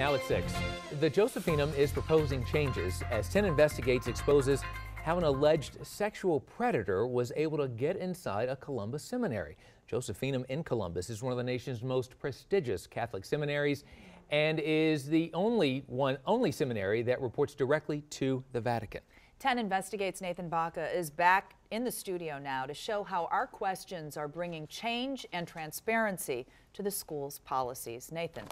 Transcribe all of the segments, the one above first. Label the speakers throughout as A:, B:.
A: Now at 6. The Josephinum is proposing changes as 10 Investigates exposes how an alleged sexual predator was able to get inside a Columbus seminary. Josephinum in Columbus is one of the nation's most prestigious Catholic seminaries and is the only one only seminary that reports directly to the Vatican.
B: 10 Investigates Nathan Baca is back in the studio now to show how our questions are bringing change and transparency to the school's policies. Nathan.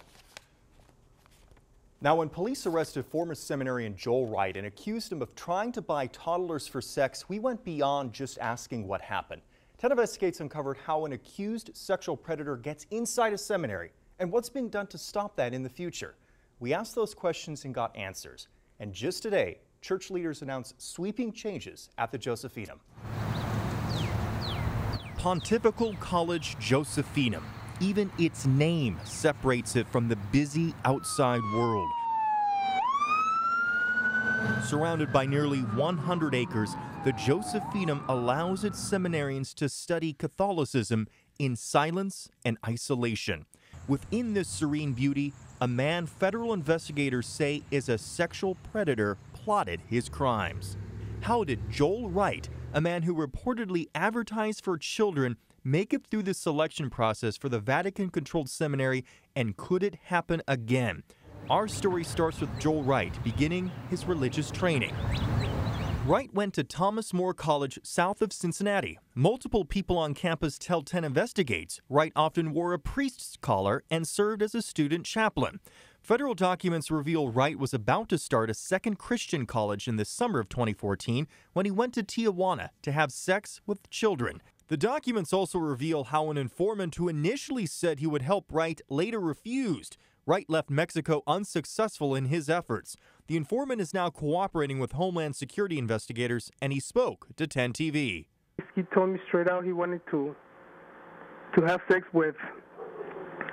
C: Now, when police arrested former seminarian Joel Wright and accused him of trying to buy toddlers for sex, we went beyond just asking what happened. 10 Investigates uncovered how an accused sexual predator gets inside a seminary and what's being done to stop that in the future. We asked those questions and got answers. And just today, church leaders announced sweeping changes at the Josephinum.
D: Pontifical College Josephinum even its name separates it from the busy outside world. Surrounded by nearly 100 acres, the Josephinum allows its seminarians to study Catholicism in silence and isolation. Within this serene beauty, a man federal investigators say is a sexual predator plotted his crimes. How did Joel Wright, a man who reportedly advertised for children, make it through the selection process for the Vatican controlled seminary, and could it happen again? Our story starts with Joel Wright beginning his religious training. Wright went to Thomas More College south of Cincinnati. Multiple people on campus tell 10 Investigates Wright often wore a priest's collar and served as a student chaplain. Federal documents reveal Wright was about to start a second Christian college in the summer of 2014 when he went to Tijuana to have sex with children. The documents also reveal how an informant who initially said he would help Wright later refused. Wright left Mexico unsuccessful in his efforts. The informant is now cooperating with Homeland Security investigators, and he spoke to 10 TV.
E: He told me straight out he wanted to to have sex with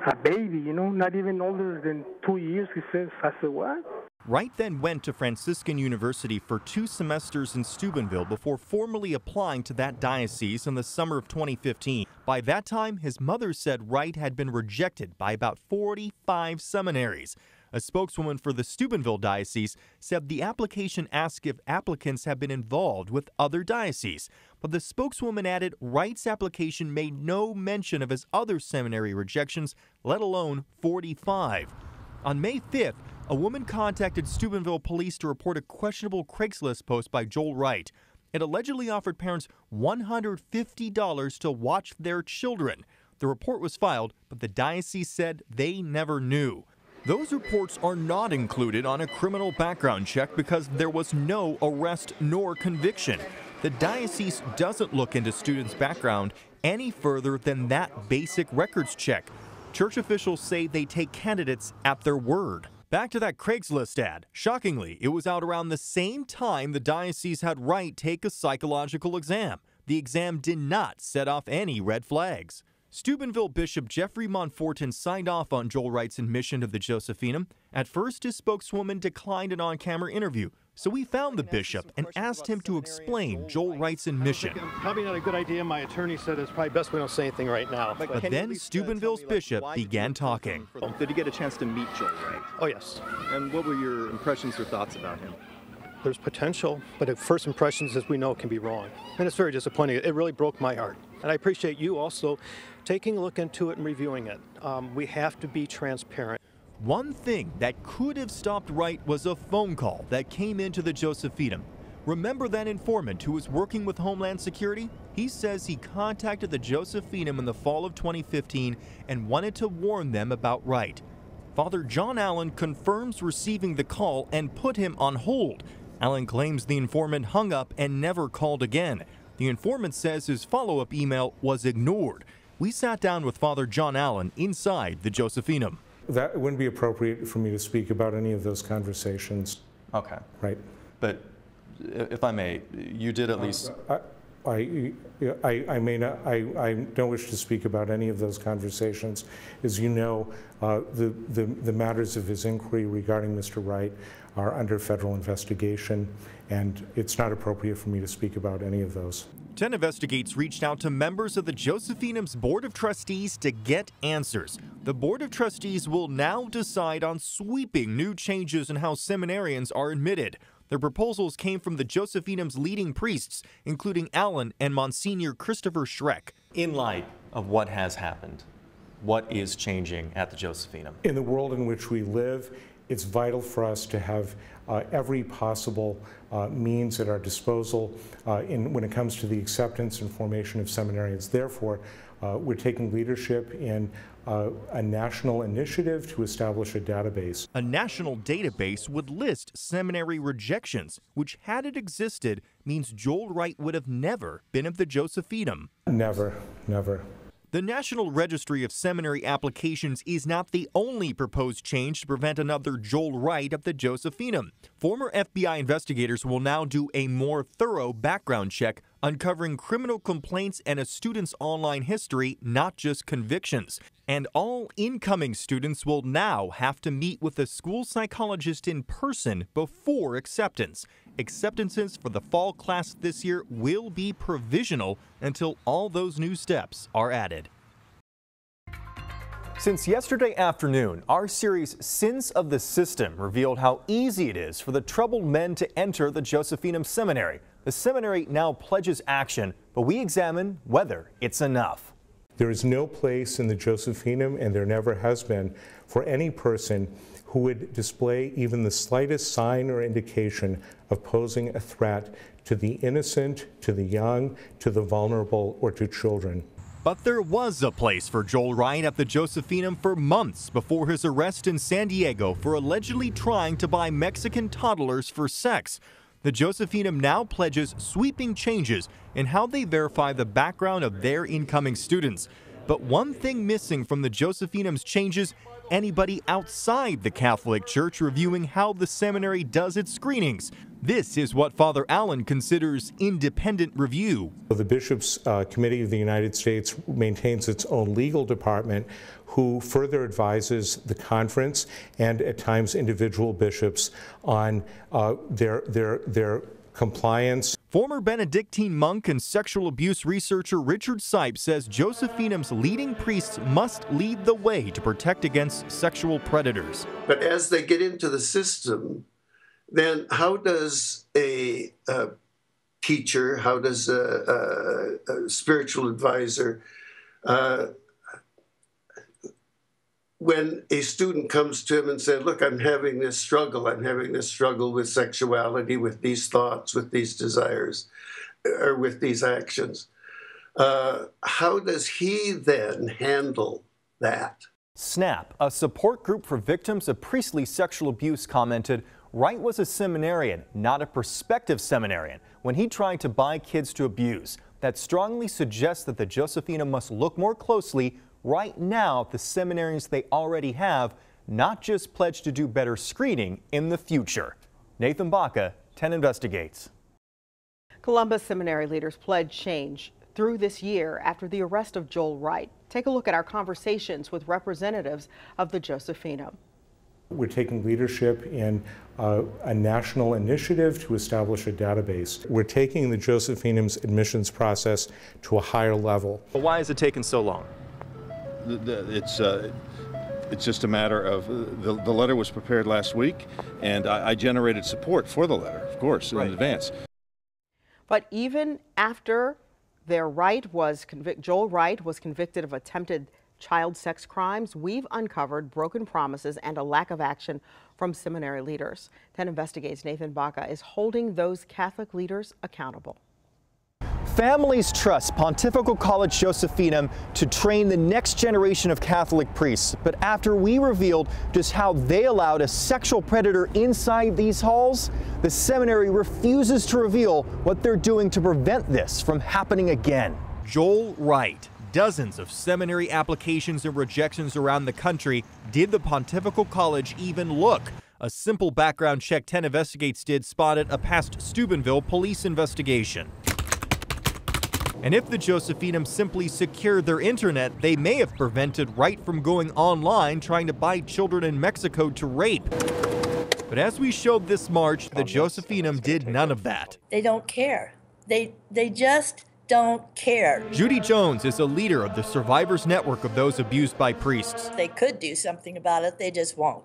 E: a baby, you know, not even older than two years. He says, I said, what?
D: Wright then went to Franciscan University for two semesters in Steubenville before formally applying to that diocese in the summer of 2015. By that time, his mother said Wright had been rejected by about 45 seminaries. A spokeswoman for the Steubenville Diocese said the application asked if applicants have been involved with other dioceses. But the spokeswoman added Wright's application made no mention of his other seminary rejections, let alone 45. On May 5th, a woman contacted Steubenville police to report a questionable Craigslist post by Joel Wright. It allegedly offered parents $150 to watch their children. The report was filed, but the diocese said they never knew. Those reports are not included on a criminal background check because there was no arrest nor conviction. The diocese doesn't look into students' background any further than that basic records check. Church officials say they take candidates at their word. Back to that Craigslist ad. Shockingly, it was out around the same time the diocese had Wright take a psychological exam. The exam did not set off any red flags. Steubenville Bishop Jeffrey Monforton signed off on Joel Wright's admission to the Josephinum. At first, his spokeswoman declined an on camera interview, so we found the bishop and asked him to explain Joel Wright's admission.
F: Probably not a good idea. My attorney said it's probably best we don't say anything right now.
D: But, but then uh, Steubenville's bishop began talking.
C: Did you get a chance to meet Joel Wright?
F: Oh, yes.
C: And what were your impressions or thoughts about him?
F: There's potential, but first impressions, as we know, can be wrong. And it's very disappointing. It really broke my heart. And I appreciate you also taking a look into it and reviewing it. Um, we have to be transparent.
D: One thing that could have stopped Wright was a phone call that came into the Josephinum. Remember that informant who was working with Homeland Security? He says he contacted the Josephinum in the fall of 2015 and wanted to warn them about Wright. Father John Allen confirms receiving the call and put him on hold. Allen claims the informant hung up and never called again. The informant says his follow up email was ignored. We sat down with Father John Allen inside the Josephinum.
G: That it wouldn't be appropriate for me to speak about any of those conversations.
C: Okay.
G: Right.
C: But if I may, you did at least.
G: Uh, I, I, I, may not, I, I don't wish to speak about any of those conversations. As you know, uh, the, the, the matters of his inquiry regarding Mr. Wright are under federal investigation, and it's not appropriate for me to speak about any of those.
D: 10 Investigates reached out to members of the Josephinum's Board of Trustees to get answers. The Board of Trustees will now decide on sweeping new changes in how seminarians are admitted. The proposals came from the Josephinum's leading priests, including Allen and Monsignor Christopher Schreck.
C: In light of what has happened, what is changing at the Josephinum?
G: In the world in which we live, it's vital for us to have uh, every possible uh, means at our disposal uh, in, when it comes to the acceptance and formation of seminarians. Therefore, uh, we're taking leadership in uh, a national initiative to establish a database.
D: A national database would list seminary rejections, which, had it existed, means Joel Wright would have never been of the Josephinum.
G: Never, never.
D: The National Registry of Seminary Applications is not the only proposed change to prevent another Joel Wright of the Josephinum. Former FBI investigators will now do a more thorough background check, uncovering criminal complaints and a student's online history, not just convictions. And all incoming students will now have to meet with a school psychologist in person before acceptance. Acceptances for the fall class this year will be provisional until all those new steps are added.
C: Since yesterday afternoon, our series Sins of the System revealed how easy it is for the troubled men to enter the Josephinum Seminary. The seminary now pledges action, but we examine whether it's enough.
G: There is no place in the Josephinum, and there never has been, for any person who would display even the slightest sign or indication of posing a threat to the innocent, to the young, to the vulnerable, or to children.
D: But there was a place for Joel Ryan at the Josephinum for months before his arrest in San Diego for allegedly trying to buy Mexican toddlers for sex. The Josephinum now pledges sweeping changes in how they verify the background of their incoming students. But one thing missing from the Josephinum's changes anybody outside the Catholic Church reviewing how the seminary does its screenings. This is what Father Allen considers independent review.
G: The Bishops' uh, Committee of the United States maintains its own legal department who further advises the conference and at times individual bishops on uh, their, their, their compliance.
D: Former Benedictine monk and sexual abuse researcher Richard Sipe says Josephinum's leading priests must lead the way to protect against sexual predators.
H: But as they get into the system, then how does a, a teacher, how does a, a, a spiritual advisor, uh, when a student comes to him and says, Look, I'm having this struggle, I'm having this struggle with sexuality, with these thoughts, with these desires, or with these actions, uh, how does he then handle that?
C: SNAP, a support group for victims of priestly sexual abuse, commented Wright was a seminarian, not a prospective seminarian, when he tried to buy kids to abuse. That strongly suggests that the Josephinum must look more closely right now at the seminarians they already have, not just pledge to do better screening in the future. Nathan Baca, 10 Investigates.
I: Columbus Seminary leaders pledge change through this year after the arrest of Joel Wright. Take a look at our conversations with representatives of the Josephinum.
G: We're taking leadership in uh, a national initiative to establish a database. We're taking the Josephinum's admissions process to a higher level.
C: But why is it taking so long?
J: It's uh, it's just a matter of uh, the, the letter was prepared last week, and I, I generated support for the letter, of course, in
C: right.
J: advance.
I: But even after their Wright was convict, Joel Wright was convicted of attempted child sex crimes, we've uncovered broken promises and a lack of action from seminary leaders. 10 Investigates Nathan Baca is holding those Catholic leaders accountable.
C: Families trust Pontifical College Josephinum to train the next generation of Catholic priests. But after we revealed just how they allowed a sexual predator inside these halls, the seminary refuses to reveal what they're doing to prevent this from happening again.
D: Joel Wright. Dozens of seminary applications and rejections around the country. Did the Pontifical College even look? A simple background check 10 Investigates did spotted a past Steubenville police investigation. And if the Josephinum simply secured their internet, they may have prevented Wright from going online trying to buy children in Mexico to rape. But as we showed this March, the oh, Josephinum did none of that.
K: They don't care. They they just don't care.
D: Judy Jones is a leader of the Survivors Network of those abused by priests.
K: They could do something about it, they just won't.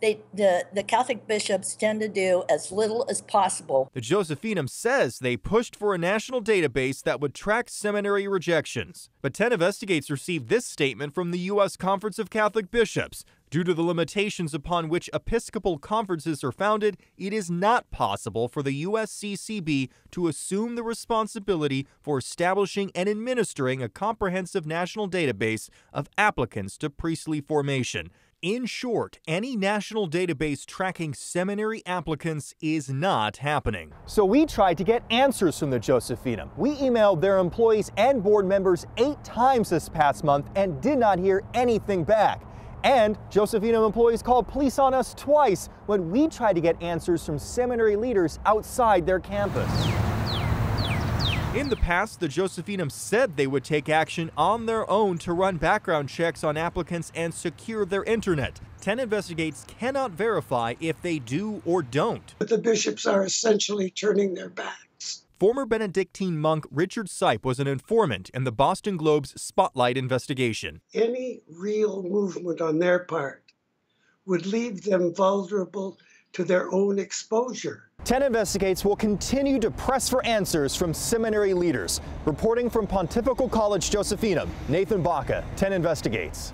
K: They, the, the Catholic bishops tend to do as little as possible.
D: The Josephinum says they pushed for a national database that would track seminary rejections. But 10 Investigates received this statement from the U.S. Conference of Catholic Bishops. Due to the limitations upon which Episcopal conferences are founded, it is not possible for the USCCB to assume the responsibility for establishing and administering a comprehensive national database of applicants to priestly formation. In short, any national database tracking seminary applicants is not happening.
C: So we tried to get answers from the Josephinum. We emailed their employees and board members eight times this past month and did not hear anything back. And Josephinum employees called police on us twice when we tried to get answers from seminary leaders outside their campus.
D: In the past, the Josephinum said they would take action on their own to run background checks on applicants and secure their internet. 10 Investigates cannot verify if they do or don't.
L: But the bishops are essentially turning their backs.
D: Former Benedictine monk Richard Sipe was an informant in the Boston Globe's Spotlight investigation.
L: Any real movement on their part would leave them vulnerable to their own exposure.
C: 10 Investigates will continue to press for answers from seminary leaders. Reporting from Pontifical College Josephinum, Nathan Baca, 10 Investigates.